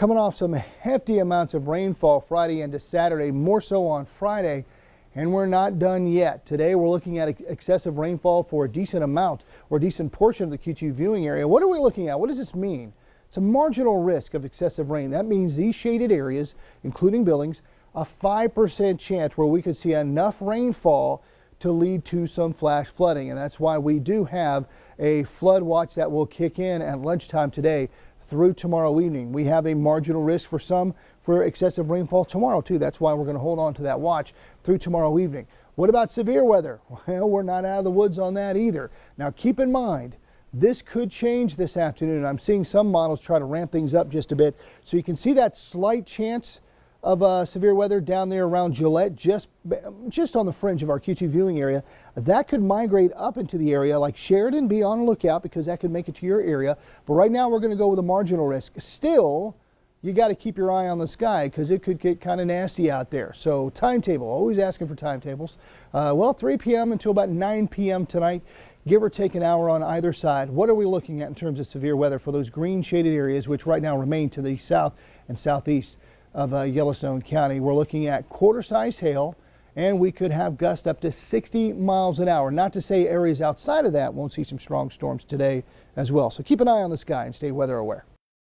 Coming off some hefty amounts of rainfall Friday into Saturday, more so on Friday, and we're not done yet. Today we're looking at excessive rainfall for a decent amount or a decent portion of the Q2 viewing area. What are we looking at? What does this mean? It's a marginal risk of excessive rain. That means these shaded areas, including Billings, a 5% chance where we could see enough rainfall to lead to some flash flooding. And that's why we do have a flood watch that will kick in at lunchtime today through tomorrow evening. We have a marginal risk for some for excessive rainfall tomorrow too. That's why we're going to hold on to that watch through tomorrow evening. What about severe weather? Well, we're not out of the woods on that either. Now keep in mind, this could change this afternoon. I'm seeing some models try to ramp things up just a bit. So you can see that slight chance of uh, severe weather down there around Gillette, just, just on the fringe of our Q2 viewing area. That could migrate up into the area like Sheridan. Be on the lookout because that could make it to your area. But right now we're going to go with a marginal risk. Still, you got to keep your eye on the sky because it could get kind of nasty out there. So timetable, always asking for timetables. Uh, well, 3 p.m. until about 9 p.m. tonight, give or take an hour on either side. What are we looking at in terms of severe weather for those green shaded areas, which right now remain to the south and southeast? Of uh, Yellowstone County. We're looking at quarter size hail and we could have gusts up to 60 miles an hour. Not to say areas outside of that won't see some strong storms today as well. So keep an eye on the sky and stay weather aware.